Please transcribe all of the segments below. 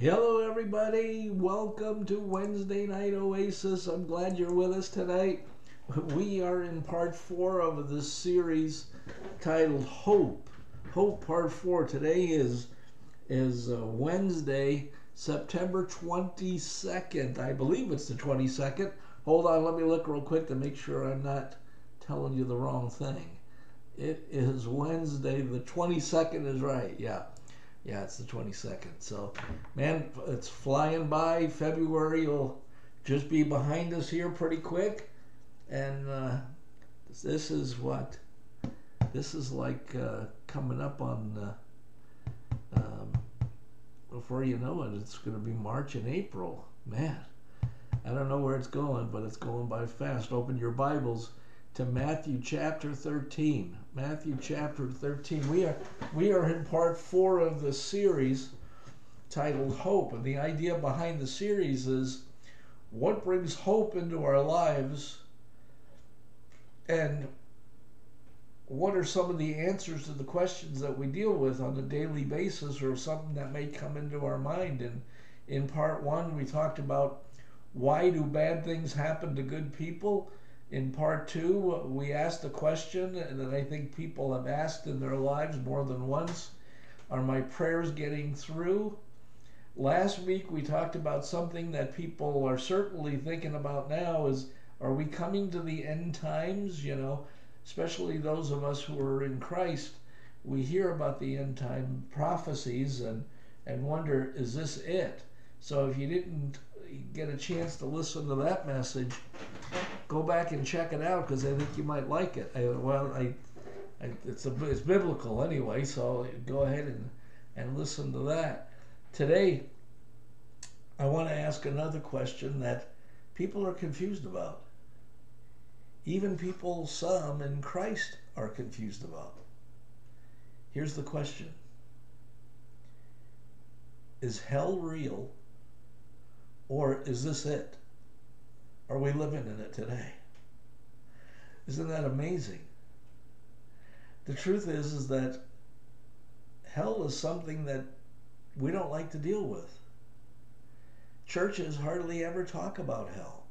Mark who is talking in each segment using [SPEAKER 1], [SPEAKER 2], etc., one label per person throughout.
[SPEAKER 1] Hello, everybody. Welcome to Wednesday Night Oasis. I'm glad you're with us tonight. We are in part four of this series titled Hope. Hope, part four. Today is is uh, Wednesday, September 22nd. I believe it's the 22nd. Hold on, let me look real quick to make sure I'm not telling you the wrong thing. It is Wednesday, the 22nd is right. Yeah. Yeah, it's the 22nd. So, man, it's flying by. February will just be behind us here pretty quick. And uh, this is what? This is like uh, coming up on, uh, um, before you know it, it's going to be March and April. Man, I don't know where it's going, but it's going by fast. Open your Bibles to Matthew chapter 13. Matthew chapter 13. We are we are in part 4 of the series titled Hope. And the idea behind the series is what brings hope into our lives and what are some of the answers to the questions that we deal with on a daily basis or something that may come into our mind and in part 1 we talked about why do bad things happen to good people in part two, we asked the question that I think people have asked in their lives more than once Are my prayers getting through? Last week, we talked about something that people are certainly thinking about now is are we coming to the end times? You know, especially those of us who are in Christ, we hear about the end time prophecies and, and wonder, is this it? So if you didn't get a chance to listen to that message, go back and check it out because I think you might like it. I, well, I, I, it's a, it's biblical anyway, so go ahead and and listen to that. Today, I want to ask another question that people are confused about. Even people, some in Christ, are confused about. Here's the question Is hell real? Or is this it? Are we living in it today? Isn't that amazing? The truth is is that hell is something that we don't like to deal with. Churches hardly ever talk about hell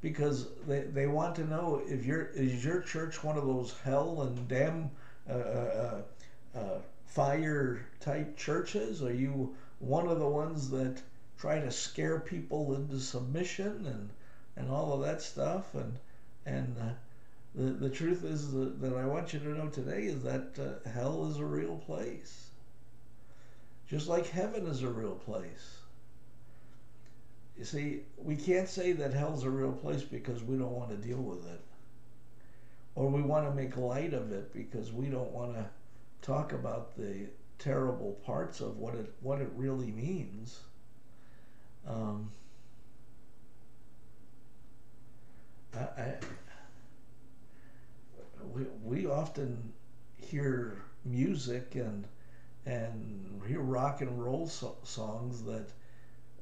[SPEAKER 1] because they, they want to know if your is your church one of those hell and damn uh, uh, uh, fire type churches? Are you one of the ones that try to scare people into submission and and all of that stuff. And and uh, the the truth is that, that I want you to know today is that uh, hell is a real place. Just like heaven is a real place. You see we can't say that hell's a real place because we don't want to deal with it. Or we want to make light of it because we don't want to talk about the terrible parts of what it what it really means um, I, I, we, we often hear music and and hear rock and roll so- songs that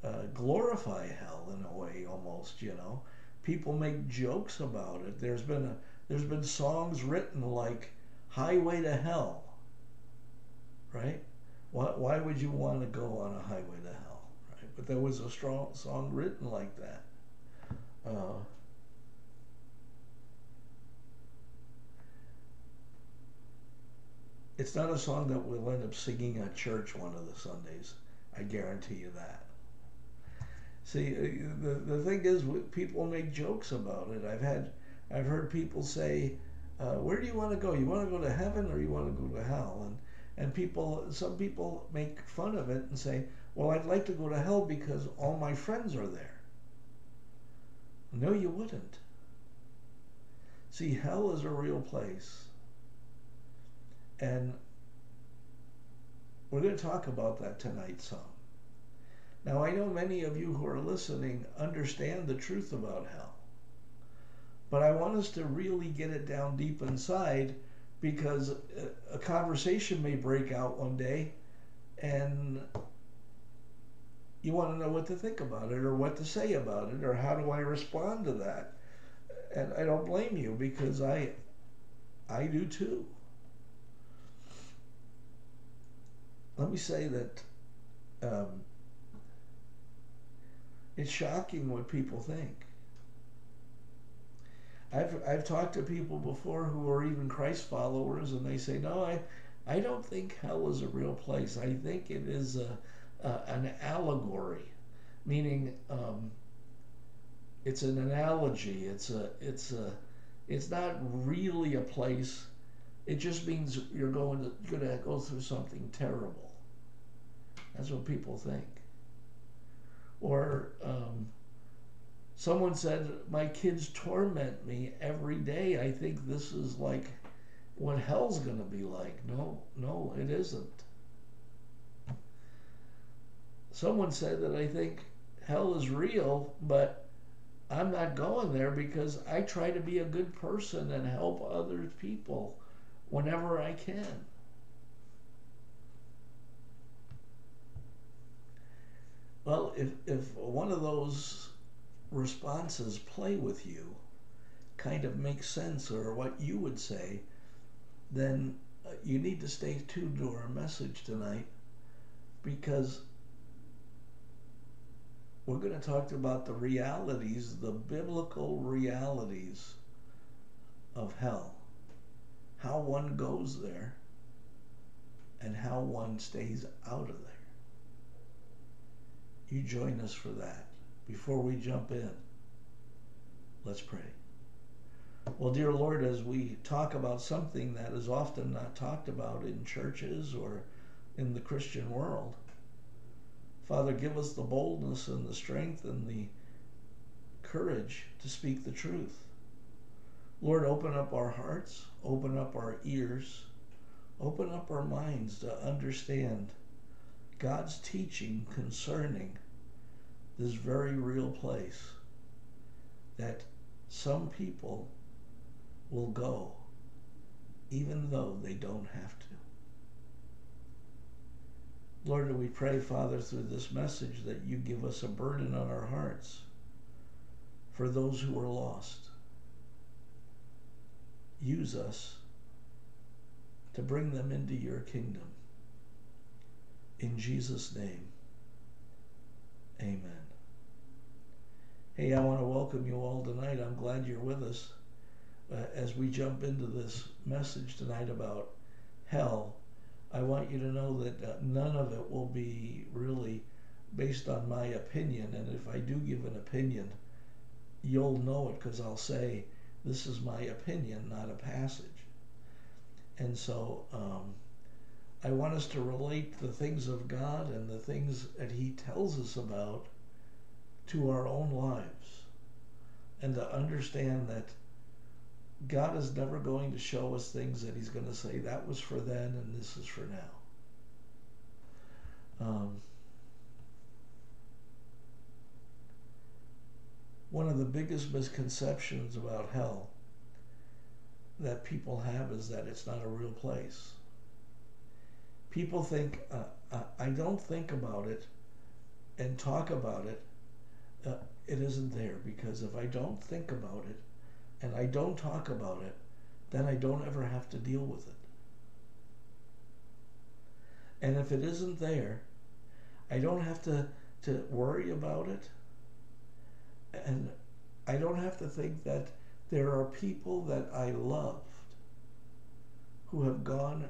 [SPEAKER 1] uh, glorify hell in a way almost you know? People make jokes about it. There's been a there's been songs written like highway to hell right? Why, why would you want to go on a highway to hell but there was a strong song written like that. Uh, it's not a song that we'll end up singing at church one of the Sundays. I guarantee you that. See, uh, the, the thing is, people make jokes about it. I've had, I've heard people say, uh, "Where do you want to go? You want to go to heaven or you want to go to hell?" And and people, some people make fun of it and say, well, I'd like to go to hell because all my friends are there. No, you wouldn't. See, hell is a real place. And we're going to talk about that tonight some. Now, I know many of you who are listening understand the truth about hell. But I want us to really get it down deep inside because a conversation may break out one day and you want to know what to think about it or what to say about it or how do I respond to that. And I don't blame you because I I do too. Let me say that um, it's shocking what people think. I've I've talked to people before who are even Christ followers, and they say, "No, I I don't think hell is a real place. I think it is a, a an allegory, meaning um, it's an analogy. It's a it's a it's not really a place. It just means you're going to going to go through something terrible. That's what people think. Or um, someone said, "My kids torment me every day. I think this is like what hell's going to be like." No, no, it isn't. Someone said that I think hell is real, but I'm not going there because I try to be a good person and help other people whenever I can. Well, if, if one of those responses play with you, kind of makes sense, or what you would say, then uh, you need to stay tuned to our message tonight because we're going to talk about the realities, the biblical realities of hell, how one goes there, and how one stays out of there. You join us for that. Before we jump in, let's pray. Well, dear Lord, as we talk about something that is often not talked about in churches or in the Christian world, Father, give us the boldness and the strength and the courage to speak the truth. Lord, open up our hearts, open up our ears, open up our minds to understand God's teaching concerning this very real place that some people will go even though they don't have to. Lord, we pray, Father, through this message that you give us a burden on our hearts for those who are lost. Use us to bring them into your kingdom. In Jesus' name, amen. Hey, I want to welcome you all tonight. I'm glad you're with us uh, as we jump into this message tonight about hell I want you to know that uh, none of it will be really based on my opinion. And if I do give an opinion, you'll know it because I'll say, this is my opinion, not a passage. And so um, I want us to relate the things of God and the things that He tells us about to our own lives and to understand that God is never going to show us things that He's going to say that was for then and this is for now. Um, one of the biggest misconceptions about hell that people have is that it's not a real place. People think, uh, uh I don't think about it and talk about it, uh, it isn't there because if I don't think about it, and I don't talk about it, then I don't ever have to deal with it. And if it isn't there, I don't have to, to worry about it. And I don't have to think that there are people that I loved who have gone,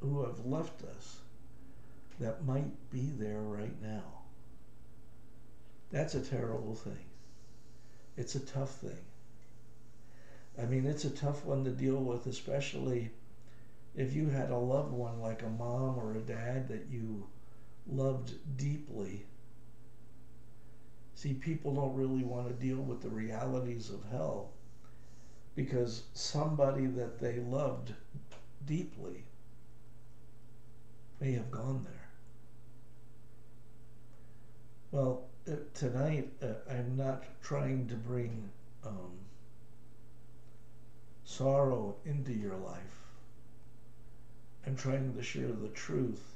[SPEAKER 1] who have left us, that might be there right now. That's a terrible thing. It's a tough thing. I mean, it's a tough one to deal with, especially if you had a loved one like a mom or a dad that you loved deeply. See, people don't really want to deal with the realities of hell because somebody that they loved deeply may have gone there. Well, uh, tonight uh, I'm not trying to bring um, sorrow into your life. I'm trying to share the truth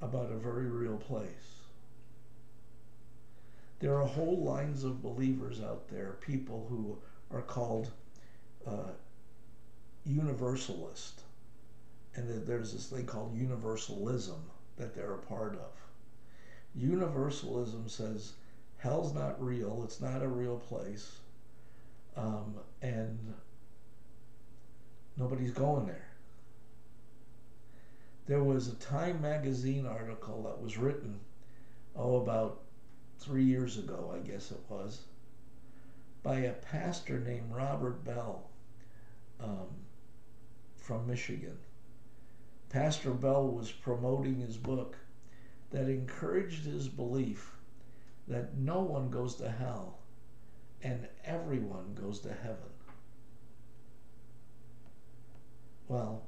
[SPEAKER 1] about a very real place. There are whole lines of believers out there, people who are called uh, universalist. And there's this thing called universalism that they're a part of. Universalism says hell's not real, it's not a real place, um, and nobody's going there. There was a Time magazine article that was written, oh, about three years ago, I guess it was, by a pastor named Robert Bell um, from Michigan. Pastor Bell was promoting his book that encouraged his belief that no one goes to hell and everyone goes to heaven. Well,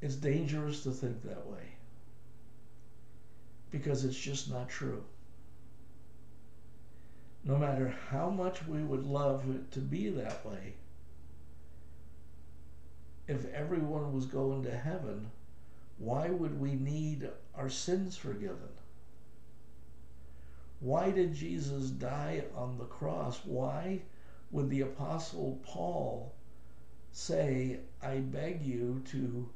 [SPEAKER 1] it's dangerous to think that way because it's just not true. No matter how much we would love it to be that way, if everyone was going to heaven, why would we need our sins forgiven? Why did Jesus die on the cross? Why would the Apostle Paul say, I beg you to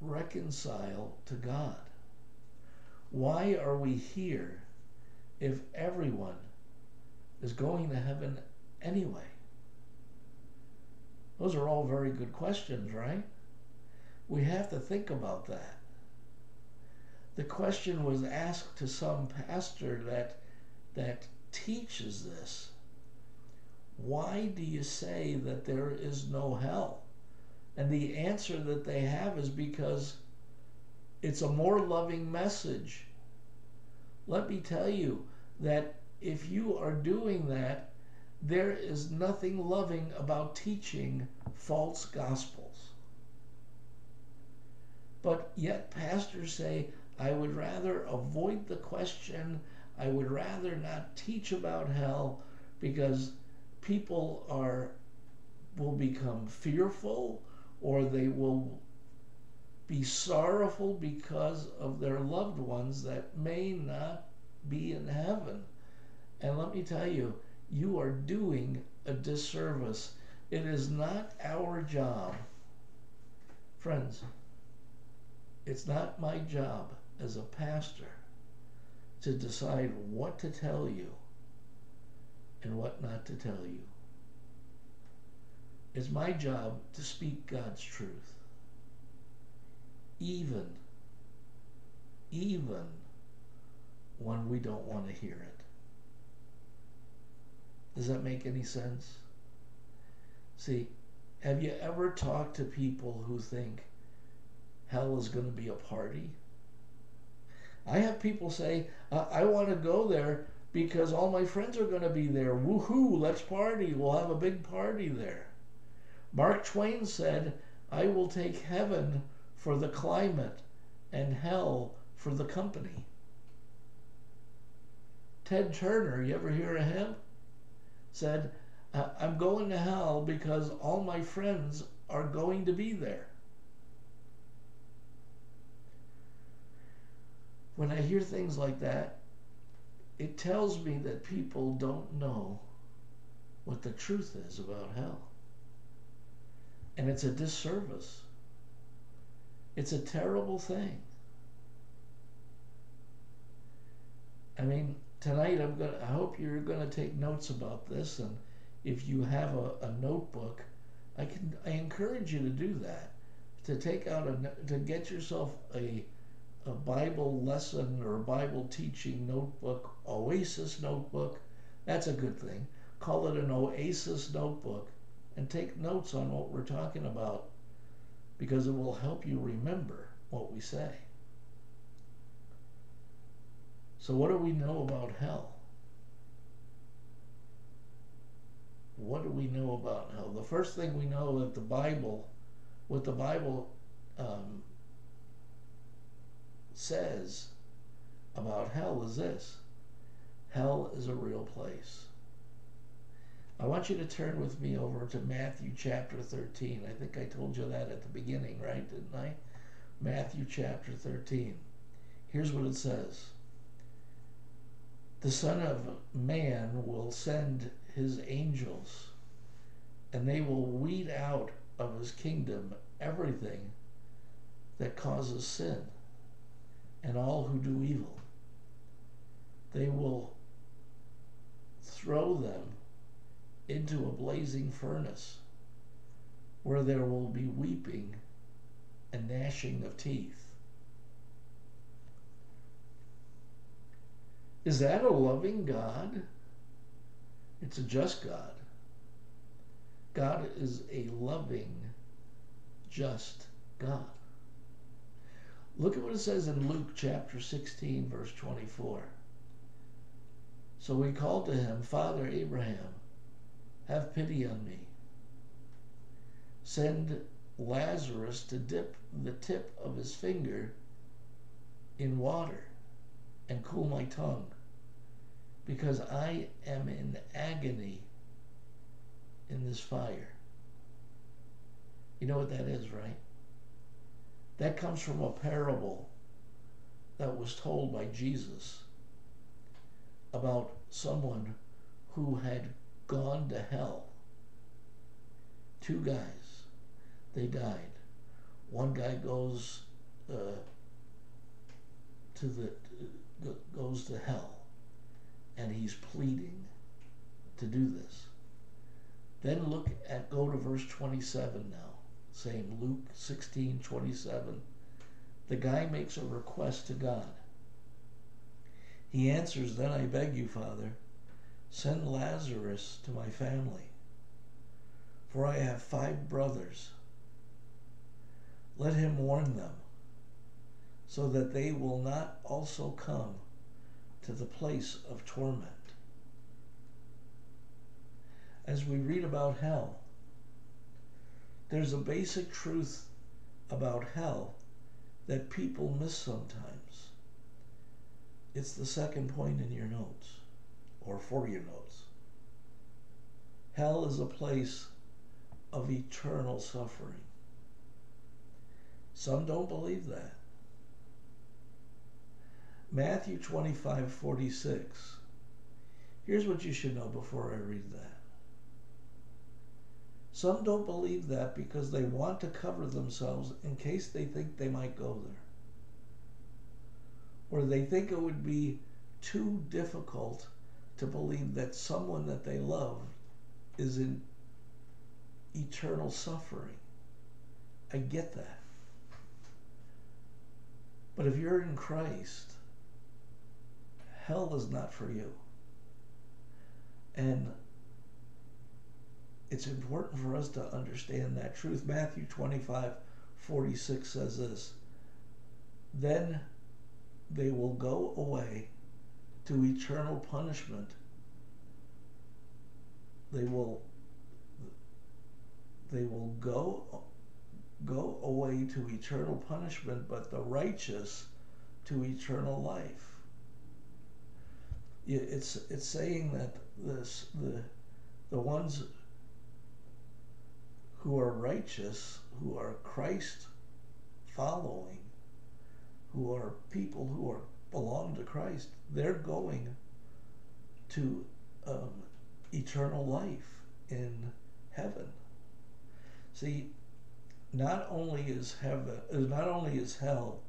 [SPEAKER 1] reconcile to God? Why are we here if everyone is going to heaven anyway? Those are all very good questions, right? We have to think about that. The question was asked to some pastor that that teaches this. Why do you say that there is no hell? And the answer that they have is because it's a more loving message. Let me tell you that if you are doing that, there is nothing loving about teaching false gospels. But yet, pastors say, I would rather avoid the question, I would rather not teach about hell because people are will become fearful or they will be sorrowful because of their loved ones that may not be in heaven. And let me tell you, you are doing a disservice. It is not our job, friends, it's not my job as a pastor to decide what to tell you and what not to tell you. It's my job to speak God's truth. Even, even when we don't want to hear it. Does that make any sense? See, have you ever talked to people who think hell is going to be a party? I have people say, I want to go there because all my friends are going to be there. Woohoo, let's party. We'll have a big party there. Mark Twain said, I will take heaven for the climate and hell for the company. Ted Turner, you ever hear of him? said, I'm going to hell because all my friends are going to be there. When I hear things like that, it tells me that people don't know what the truth is about hell. And it's a disservice. It's a terrible thing. I mean, tonight I'm to, I hope you're going to take notes about this and if you have a, a notebook, I can I encourage you to do that. To take out a to get yourself a a Bible lesson or a Bible teaching notebook, Oasis notebook. That's a good thing. Call it an Oasis notebook and take notes on what we're talking about because it will help you remember what we say. So, what do we know about hell? What do we know about hell? The first thing we know that the Bible, what the Bible um, says about hell is this hell is a real place. I want you to turn with me over to Matthew chapter 13. I think I told you that at the beginning, right? Didn't I? Matthew chapter 13. Here's what it says the Son of Man will send his angels, and they will weed out of his kingdom everything that causes sin and all who do evil. They will throw them into a blazing furnace where there will be weeping and gnashing of teeth. Is that a loving God? It's a just God. God is a loving, just God. Look at what it says in Luke chapter 16, verse 24. So he called to him, Father Abraham, have pity on me. Send Lazarus to dip the tip of his finger in water and cool my tongue, because I am in agony in this fire. You know what that is, right? That comes from a parable that was told by Jesus about someone who had gone to hell. Two guys, they died. One guy goes uh, to the goes to hell, and he's pleading to do this. Then look at go to verse 27 now. Same Luke 16, 27. The guy makes a request to God. He answers, Then I beg you, Father, send Lazarus to my family, for I have five brothers. Let him warn them, so that they will not also come to the place of torment. As we read about hell, there's a basic truth about hell that people miss sometimes. It's the second point in your notes, or for your notes. Hell is a place of eternal suffering. Some don't believe that. Matthew 25 46. Here's what you should know before I read that. Some don't believe that because they want to cover themselves in case they think they might go there. Or they think it would be too difficult to believe that someone that they love is in eternal suffering. I get that. But if you're in Christ, hell is not for you. And it's important for us to understand that truth. Matthew 25 46 says this Then they will go away to eternal punishment. They will they will go go away to eternal punishment, but the righteous to eternal life. It's it's saying that this the the ones who are righteous, who are Christ following, who are people who are belong to Christ, they're going to um, eternal life in heaven. See, not only is heaven, not only is hell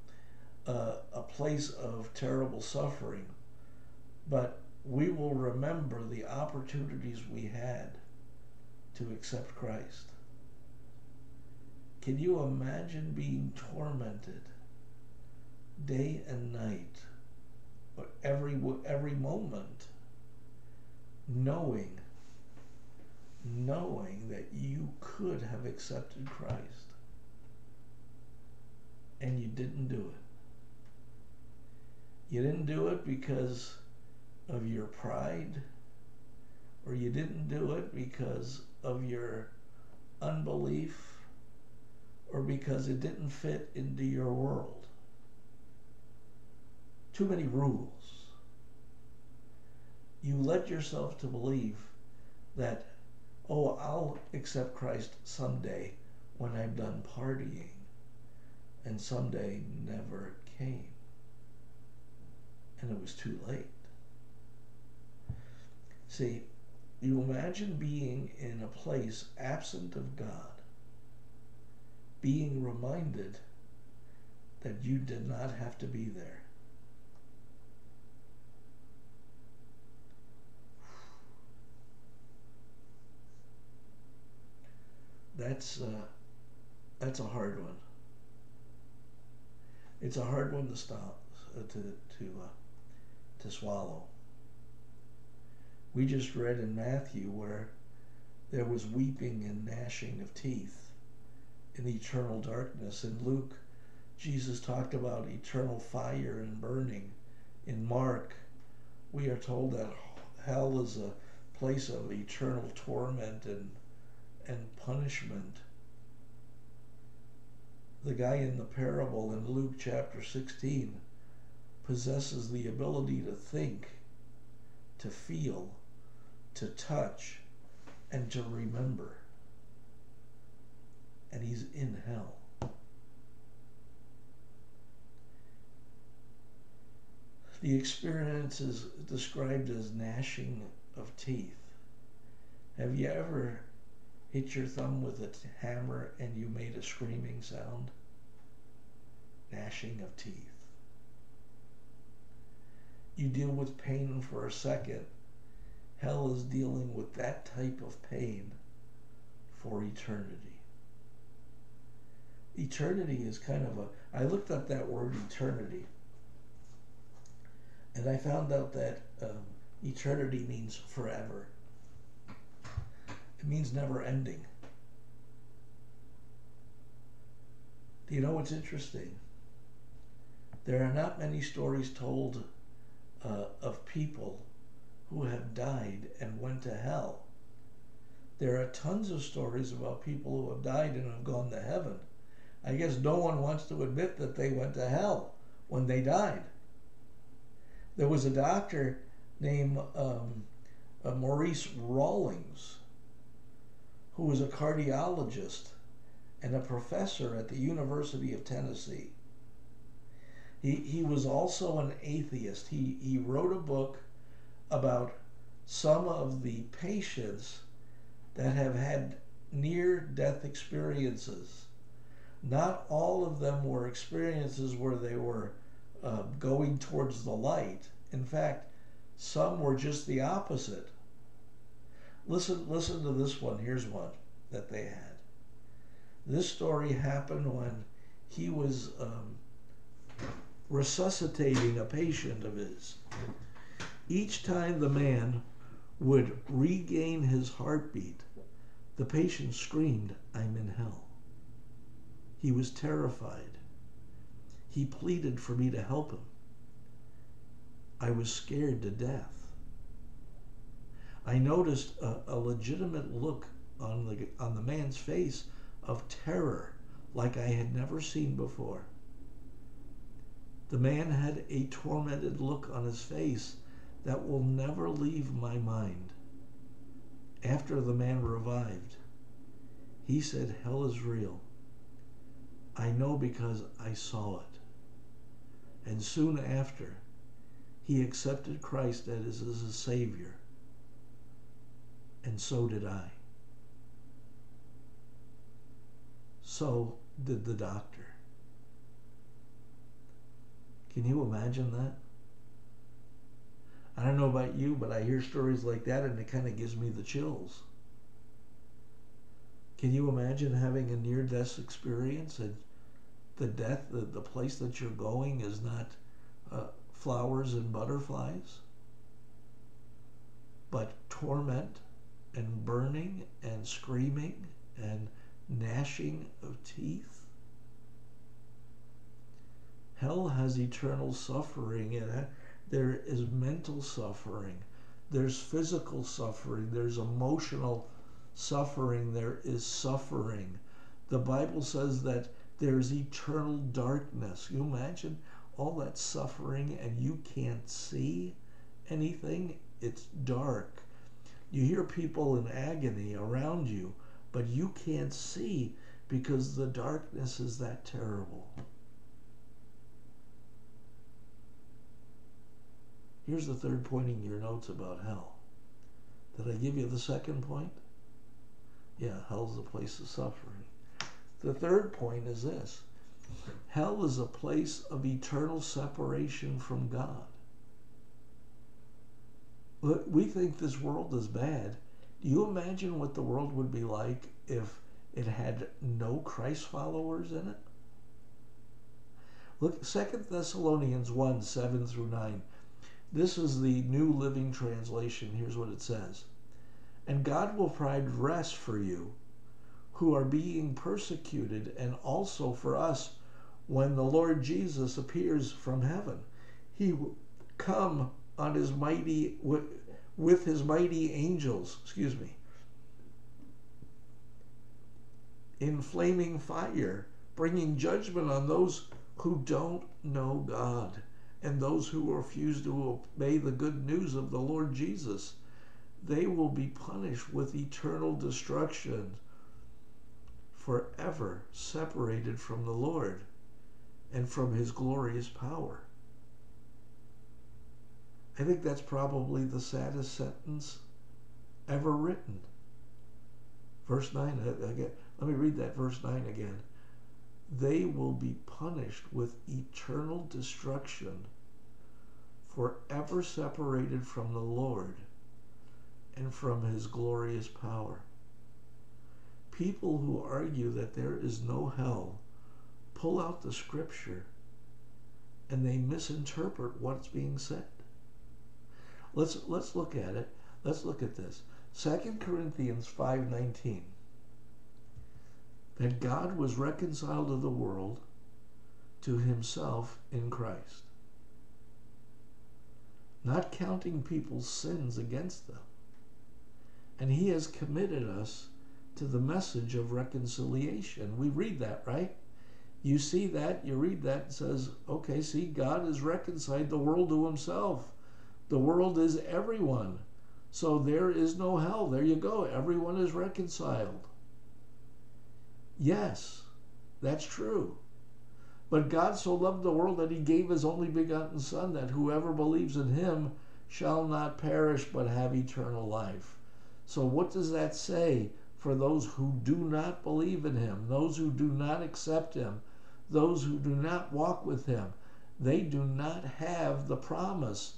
[SPEAKER 1] uh, a place of terrible suffering, but we will remember the opportunities we had to accept Christ. Can you imagine being tormented day and night, or every every moment, knowing, knowing that you could have accepted Christ, and you didn't do it. You didn't do it because of your pride, or you didn't do it because of your unbelief or because it didn't fit into your world. Too many rules. You led yourself to believe that, oh, I'll accept Christ someday when I'm done partying, and someday never came. And it was too late. See, you imagine being in a place absent of God being reminded that you did not have to be there. That's uh, that's a hard one. It's a hard one to stop uh, to to uh, to swallow. We just read in Matthew where there was weeping and gnashing of teeth in eternal darkness. In Luke, Jesus talked about eternal fire and burning. In Mark, we are told that hell is a place of eternal torment and and punishment. The guy in the parable in Luke chapter 16 possesses the ability to think, to feel, to touch, and to remember. And he's in hell. The experience is described as gnashing of teeth. Have you ever hit your thumb with a hammer and you made a screaming sound? Gnashing of teeth. You deal with pain for a second. Hell is dealing with that type of pain for eternity. Eternity is kind of a. I looked up that word eternity and I found out that um, eternity means forever. It means never ending. Do you know what's interesting? There are not many stories told uh, of people who have died and went to hell. There are tons of stories about people who have died and have gone to heaven. I guess no one wants to admit that they went to hell when they died. There was a doctor named um, uh, Maurice Rawlings who was a cardiologist and a professor at the University of Tennessee. He, he was also an atheist. He, he wrote a book about some of the patients that have had near death experiences. Not all of them were experiences where they were uh, going towards the light. In fact, some were just the opposite. Listen, listen to this one. Here's one that they had. This story happened when he was um, resuscitating a patient of his. Each time the man would regain his heartbeat, the patient screamed, I'm in hell. He was terrified. He pleaded for me to help him. I was scared to death. I noticed a, a, legitimate look on the, on the man's face of terror like I had never seen before. The man had a tormented look on his face that will never leave my mind. After the man revived, he said, Hell is real. I know because I saw it. And soon after, he accepted Christ as his Savior. And so did I. So did the doctor. Can you imagine that? I don't know about you, but I hear stories like that and it kind of gives me the chills. Can you imagine having a near death experience and the death, the, the place that you're going is not uh, flowers and butterflies, but torment and burning and screaming and gnashing of teeth. Hell has eternal suffering. in It there is mental suffering. There's physical suffering. There's emotional suffering. There is suffering. The Bible says that there's eternal darkness. You imagine all that suffering and you can't see anything? It's dark. You hear people in agony around you, but you can't see because the darkness is that terrible. Here's the third point in your notes about hell. Did I give you the second point? Yeah, hell's a place of suffering. The third point is this hell is a place of eternal separation from God. We think this world is bad. Do you imagine what the world would be like if it had no Christ followers in it? Look, 2 Thessalonians 1 7 through 9. This is the New Living Translation. Here's what it says And God will provide rest for you who are being persecuted, and also for us when the Lord Jesus appears from heaven. He will come on his mighty with his mighty angels, excuse me, in flaming fire, bringing judgment on those who don't know God and those who refuse to obey the good news of the Lord Jesus. They will be punished with eternal destruction, forever separated from the Lord and from his glorious power. I think that's probably the saddest sentence ever written. Verse 9, uh, again, let me read that verse 9 again. They will be punished with eternal destruction, forever separated from the Lord and from his glorious power. People who argue that there is no hell pull out the scripture and they misinterpret what's being said. Let's let's look at it. Let's look at this. 2 Corinthians 5:19 that God was reconciled to the world to himself in Christ, not counting people's sins against them. And he has committed us to the message of reconciliation. We read that, right? You see that, you read that, and says, okay, see, God has reconciled the world to himself. The world is everyone. So there is no hell. There you go. Everyone is reconciled. Yes, that's true. But God so loved the world that he gave his only begotten Son, that whoever believes in him shall not perish but have eternal life. So, what does that say for those who do not believe in him, those who do not accept him, those who do not walk with him? They do not have the promise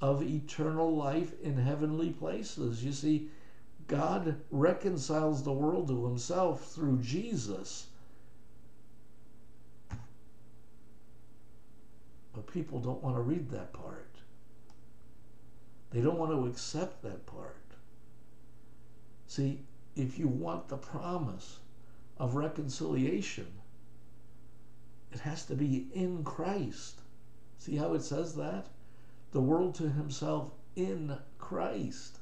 [SPEAKER 1] of eternal life in heavenly places. You see, God reconciles the world to himself through Jesus. But people don't want to read that part. They don't want to accept that part. See, if you want the promise of reconciliation, it has to be in Christ. See how it says that? The world to himself in Christ.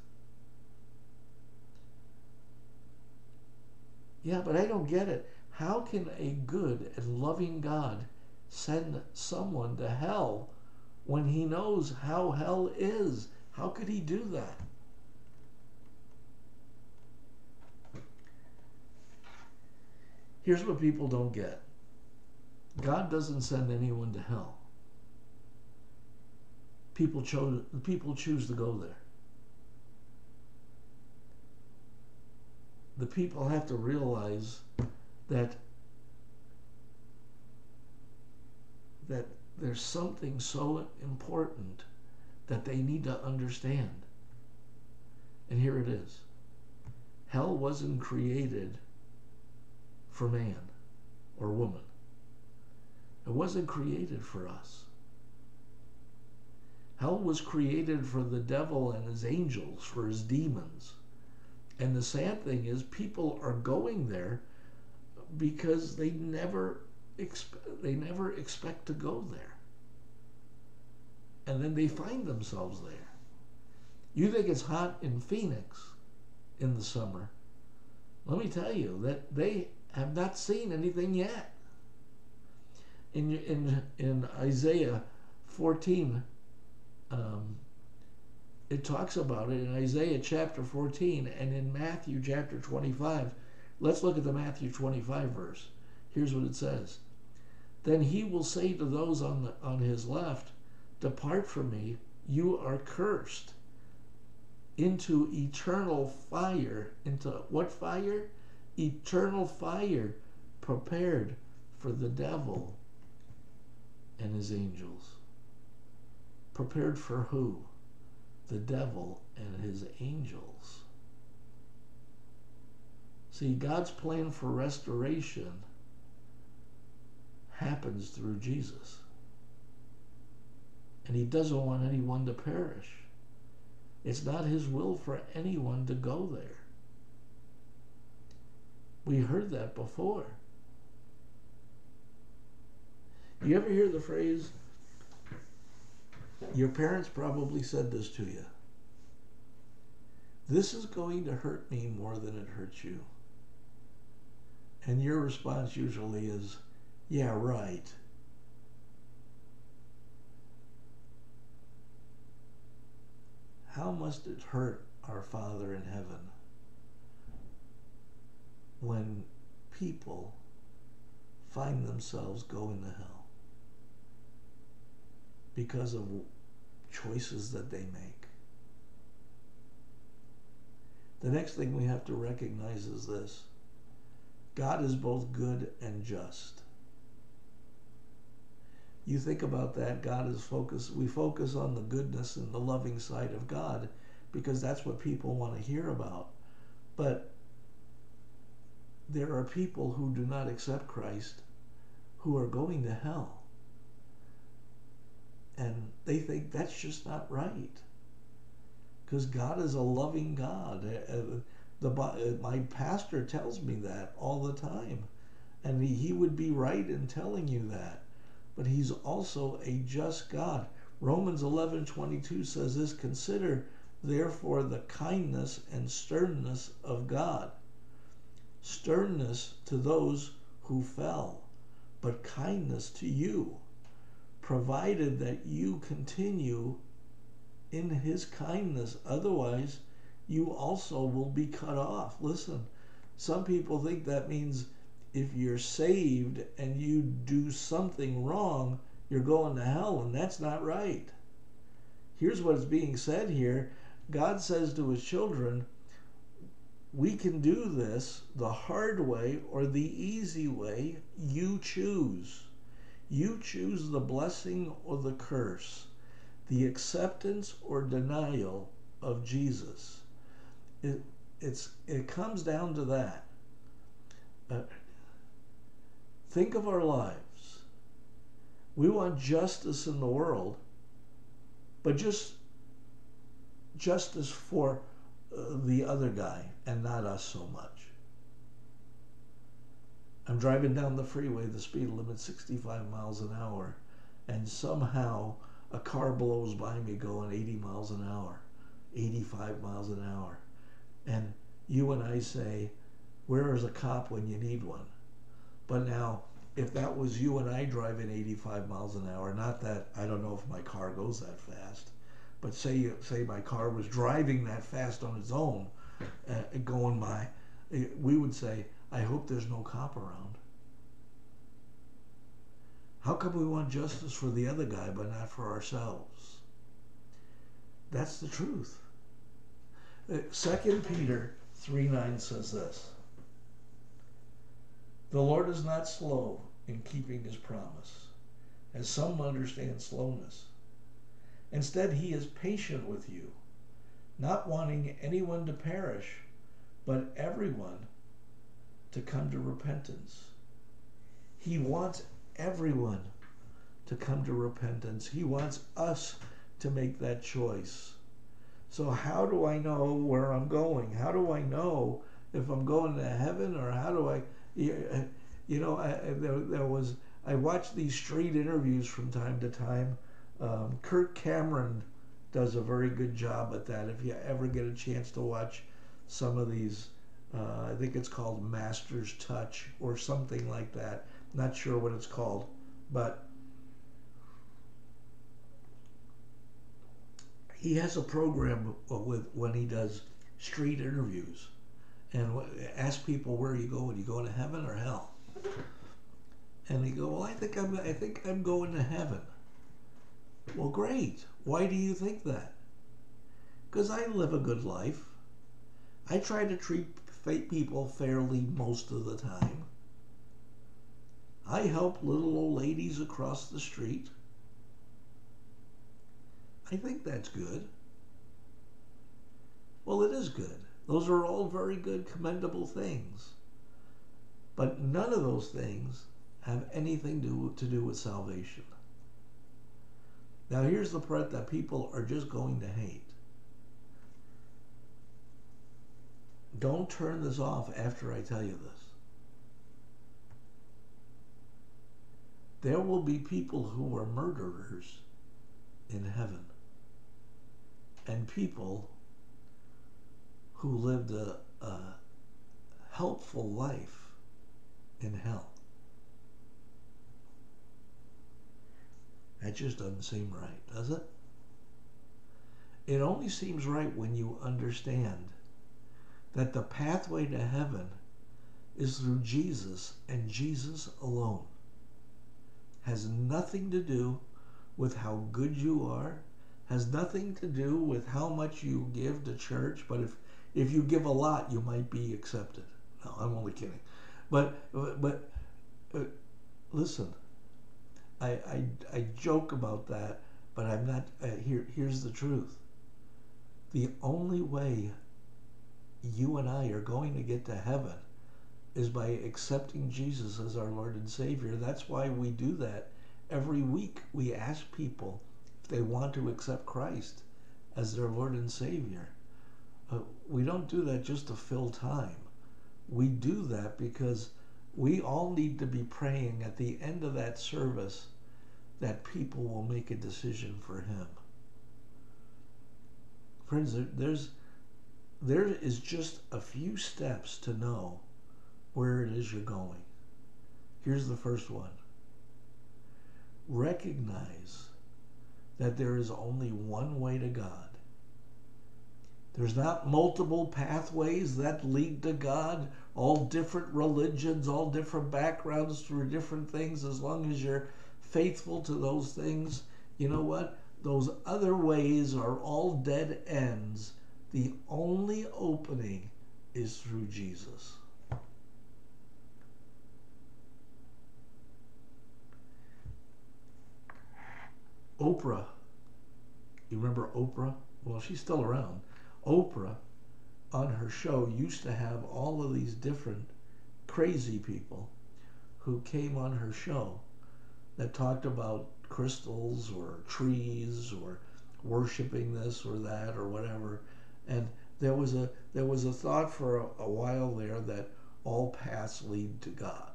[SPEAKER 1] Yeah, but I don't get it. How can a good and loving God send someone to hell when he knows how hell is? How could he do that? Here's what people don't get God doesn't send anyone to hell. People, chose, people choose to go there. the people have to realize that that there's something so important that they need to understand. And here it is. Hell wasn't created for man or woman. It wasn't created for us. Hell was created for the devil and his angels, for his demons. And the sad thing is, people are going there because they never expe- they never expect to go there, and then they find themselves there. You think it's hot in Phoenix in the summer? Let me tell you that they have not seen anything yet. In in in Isaiah 14, um, it talks about it in Isaiah chapter 14 and in Matthew chapter 25. Let's look at the Matthew 25 verse. Here's what it says. Then he will say to those on, the, on his left, Depart from me, you are cursed, into eternal fire. Into what fire? Eternal fire prepared for the devil and his angels. Prepared for who? the devil and his angels. See, God's plan for restoration happens through Jesus. And he doesn't want anyone to perish. It's not his will for anyone to go there. We heard that before. You ever hear the phrase, your parents probably said this to you. This is going to hurt me more than it hurts you. And your response usually is, yeah, right. How must it hurt our Father in heaven when people find themselves going to hell because of choices that they make? The next thing we have to recognize is this God is both good and just. You think about that, God is focused, we focus on the goodness and the loving side of God because that's what people want to hear about. But there are people who do not accept Christ who are going to hell. And they think that's just not right. Because God is a loving God. Uh, uh, the, uh, my pastor tells me that all the time. And he, would be right in telling you that. But he's also a just God. Romans 11:22 says this, consider therefore the kindness and sternness of God. Sternness to those who fell, but kindness to you, provided that you continue in his kindness. Otherwise, you also will be cut off. Listen, some people think that means if you're saved and you do something wrong, you're going to hell, and that's not right. Here's what's being said here God says to his children, We can do this the hard way or the easy way. You choose. You choose the blessing or the curse, the acceptance or denial of Jesus. It, it's, it comes down to that. Uh, think of our lives. We want justice in the world, but just justice for the other guy and not us so much. I'm driving down the freeway, the speed limit 65 miles an hour, and somehow a car blows by me going 80 miles an hour, 85 miles an hour. And you and I say, Where is a cop when you need one? But now, if that was you and I driving 85 miles an hour, not that I don't know if my car goes that fast, but say say my car was driving that fast on its own, uh, going by, eh, we would say, I hope there's no cop around. How come we want justice for the other guy but not for ourselves? That's the truth. Second Peter 3 9 says this The Lord is not slow in keeping his promise, as some understand slowness. Instead, he is patient with you, not wanting anyone to perish, but everyone to come to repentance. He wants everyone to come to repentance. He wants us to make that choice. So, how do I know where I'm going? How do I know if I'm going to heaven or how do I, you know, I, there, there was, I watch these street interviews from time to time. Um, Kirk Cameron does a very good job at that. If you ever get a chance to watch some of these, uh, I think it's called Master's Touch or something like that. Not sure what it's called, but he has a program with when he does street interviews and ask people where you going. You go to heaven or hell? And they go, well, I think I'm I think I'm going to heaven. Well, great. Why do you think that? Because I live a good life. I try to treat people fairly most of the time. I help little old ladies across the street. I think that's good. Well, it is good. Those are all very good, commendable things. But none of those things have anything to, to do with salvation. Now, here's the part that people are just going to hate. Don't turn this off after I tell you this. There will be people who are murderers in heaven and people who lived a, a helpful life in hell. That just doesn't seem right, does it? It only seems right when you understand that the pathway to heaven is through Jesus and Jesus alone. Has nothing to do with how good you are, has nothing to do with how much you give to church, but if if you give a lot, you might be accepted. No, I'm only kidding. But but, uh, listen, I, I I joke about that, but I'm not. Uh, here here's the truth. The only way you and I are going to get to heaven is by accepting Jesus as our Lord and Savior. That's why we do that every week. We ask people if they want to accept Christ as their Lord and Savior. Uh, we don't do that just to fill time. We do that because we all need to be praying at the end of that service that people will make a decision for Him. Friends, there's there is just a few steps to know where it is you're going. Here's the first one recognize that there is only one way to God. There's not multiple pathways that lead to God, all different religions, all different backgrounds through different things. As long as you're faithful to those things, you know what? Those other ways are all dead ends. The only opening is through Jesus. Oprah. You remember Oprah? Well, she's still around. Oprah, on her show, used to have all of these different crazy people who came on her show that talked about crystals or trees or worshiping this or that or whatever. And there was a there was a thought for a, a while there that all paths lead to God.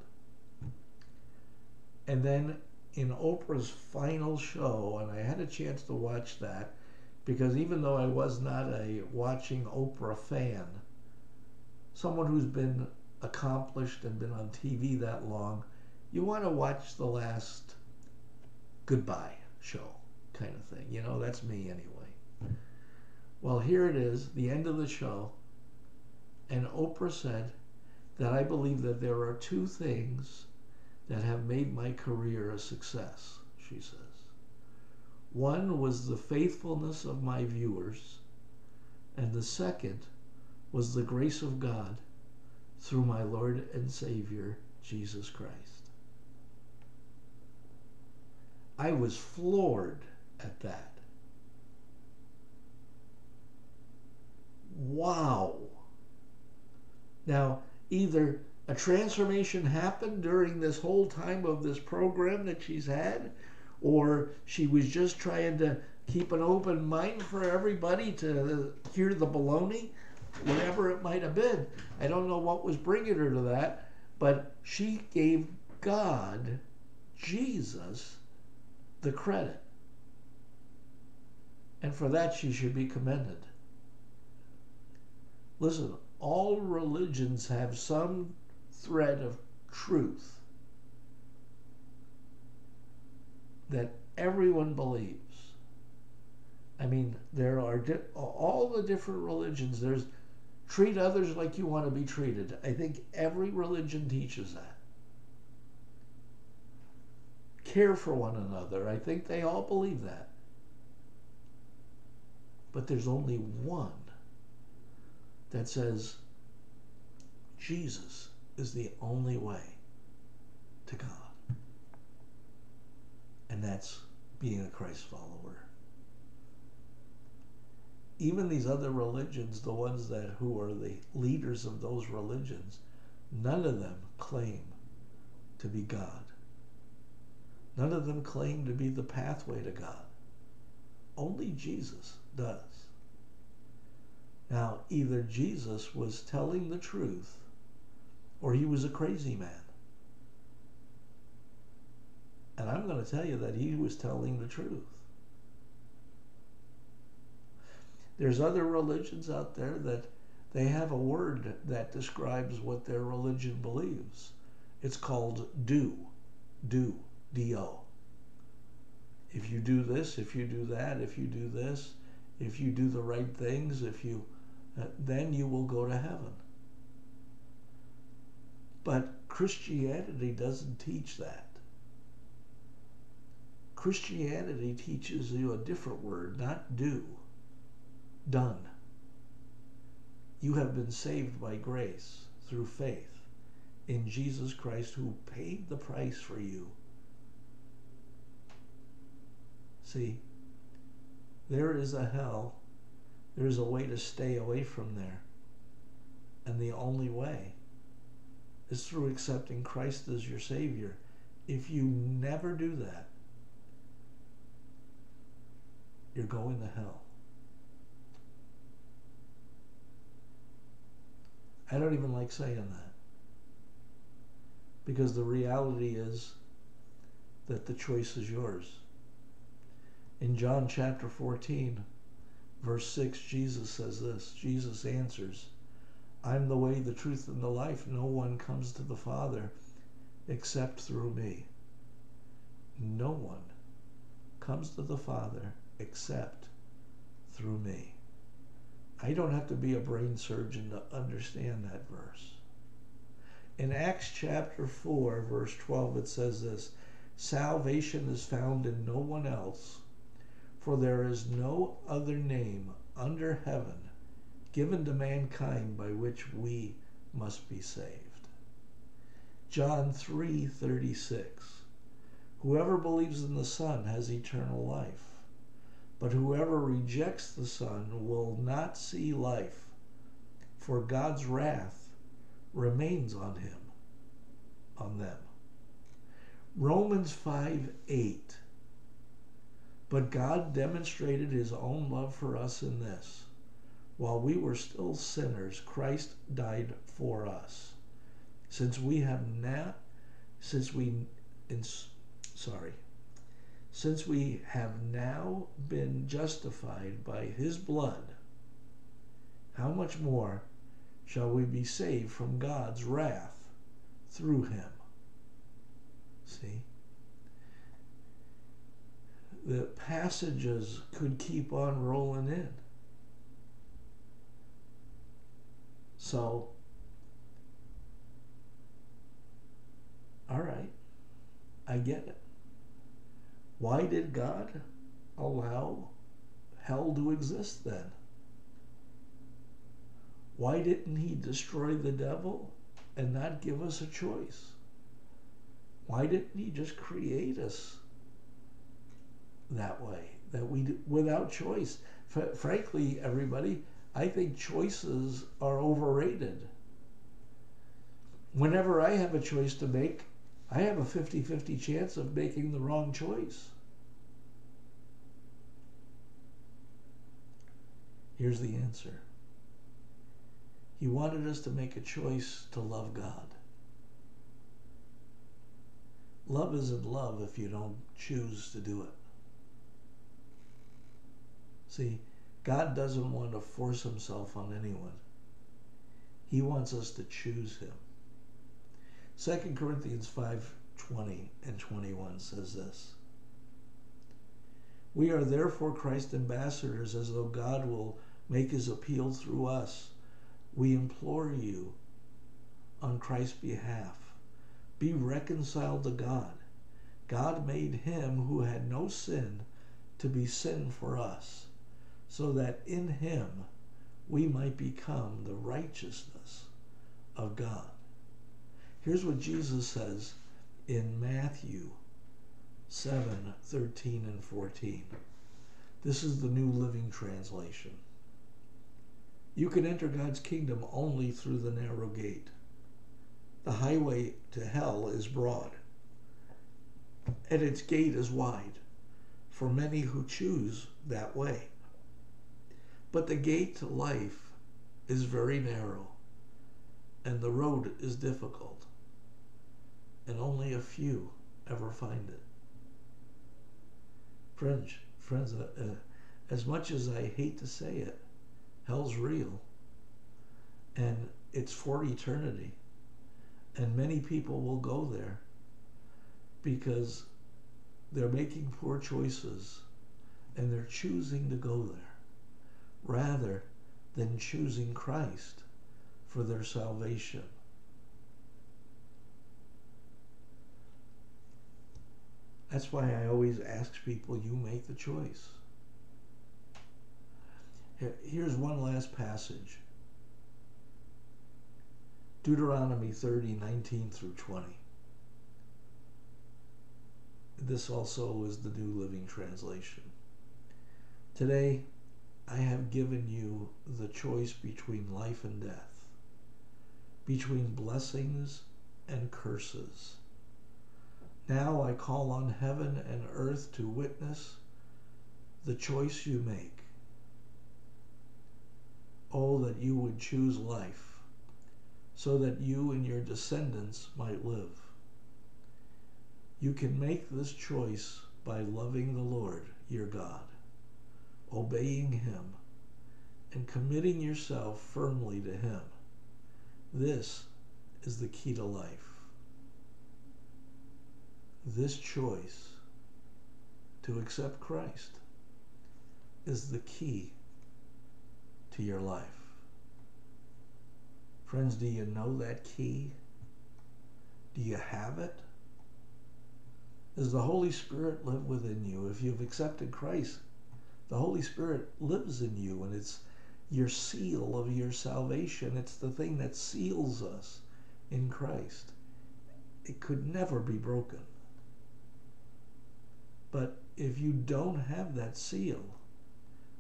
[SPEAKER 1] And then in Oprah's final show, and I had a chance to watch that because even though I was not a watching Oprah fan, someone who's been accomplished and been on TV that long, you want to watch the last goodbye show kind of thing. You know, that's me anyway. Well, here it is, the end of the show, and Oprah said that I believe that there are two things that have made my career a success, she says. One was the faithfulness of my viewers, and the second was the grace of God through my Lord and Savior, Jesus Christ. I was floored at that. Wow. Now, either a transformation happened during this whole time of this program that she's had, or she was just trying to keep an open mind for everybody to hear the baloney, whatever it might have been. I don't know what was bringing her to that, but she gave God, Jesus, the credit. And for that, she should be commended. Listen, all religions have some thread of truth that everyone believes. I mean, there are di- all the different religions. There's treat others like you want to be treated. I think every religion teaches that. Care for one another. I think they all believe that. But there's only one that says Jesus is the only way to God. And that's being a Christ follower. even these other religions, the ones that who are the leaders of those religions, none of them claim to be God. None of them claim to be the pathway to God. Only Jesus does. Now, either Jesus was telling the truth or he was a crazy man. And I'm going to tell you that he was telling the truth. There's other religions out there that they have a word that describes what their religion believes. It's called do. Do. D-O. If you do this, if you do that, if you do this, if you do the right things, if you, uh, then you will go to heaven. But Christianity doesn't teach that. Christianity teaches you a different word, not do done. You have been saved by grace through faith in Jesus Christ who paid the price for you. See, there is a hell. There's a way to stay away from there. And the only way is through accepting Christ as your Savior. If you never do that, you're going to hell. I don't even like saying that. Because the reality is that the choice is yours. In John chapter 14, verse 6, Jesus says this Jesus answers, I'm the way, the truth, and the life. No one comes to the Father except through me. No one comes to the Father except through me. I don't have to be a brain surgeon to understand that verse. In Acts chapter 4, verse 12, it says this Salvation is found in no one else, for there is no other name under heaven given to mankind by which we must be saved. John 3:36 Whoever believes in the Son has eternal life. But whoever rejects the Son will not see life, for God's wrath remains on him, on them. Romans 5 8. But God demonstrated his own love for us in this. While we were still sinners, Christ died for us. Since we have not, since we, in, sorry, since we have now been justified by his blood, how much more shall we be saved from God's wrath through him? See? The passages could keep on rolling in. So, all right, I get it. Why did God allow hell to exist then? Why didn't he destroy the devil and not give us a choice? Why didn't he just create us that way, that we without choice? F- frankly, everybody, I think choices are overrated. Whenever I have a choice to make, I have a 50 50 chance of making the wrong choice. Here's the answer He wanted us to make a choice to love God. Love isn't love if you don't choose to do it. See, God doesn't want to force himself on anyone. He wants us to choose him. 2 Corinthians 5 20 and 21 says this We are therefore Christ's ambassadors, as though God will make his appeal through us. We implore you on Christ's behalf be reconciled to God. God made him who had no sin to be sin for us, so that in him we might become the righteousness of God. Here's what Jesus says in Matthew 7 13 and 14. This is the New Living Translation. You can enter God's kingdom only through the narrow gate. The highway to hell is broad, and its gate is wide for many who choose that way. But the gate to life is very narrow, and the road is difficult, and only a few ever find it. Friends, friends, uh, uh, as much as I hate to say it, hell's real, and it's for eternity, and many people will go there because they're making poor choices and they're choosing to go there rather than choosing Christ for their salvation. That's why I always ask people, you make the choice. Here's one last passage Deuteronomy 30, 19 through 20. This also is the New Living Translation. Today, I have given you the choice between life and death, between blessings and curses. Now I call on heaven and earth to witness the choice you make. Oh, that you would choose life, so that you and your descendants might live. You can make this choice by loving the Lord your God, obeying Him, and committing yourself firmly to Him. This is the key to life. This choice to accept Christ is the key to your life. Friends, do you know that key? Do you have it? Does the Holy Spirit live within you? If you've accepted Christ, the Holy Spirit lives in you and it's your seal of your salvation. It's the thing that seals us in Christ. It could never be broken. But if you don't have that seal,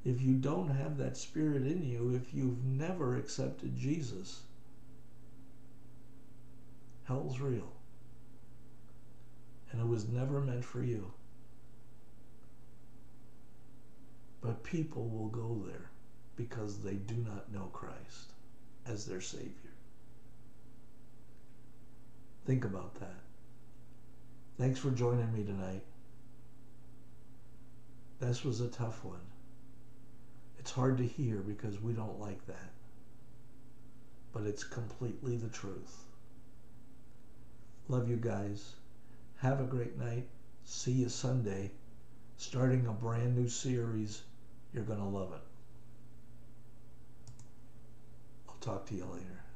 [SPEAKER 1] if you don't have that spirit in you, if you've never accepted Jesus, hell's real and it was never meant for you. But people will go there because they do not know Christ as their Savior. Think about that. Thanks for joining me tonight. This was a tough one. It's hard to hear because we don't like that. But it's completely the truth. Love you guys. Have a great night. See you Sunday. Starting a brand new series. You're going to love it. I'll talk to you later.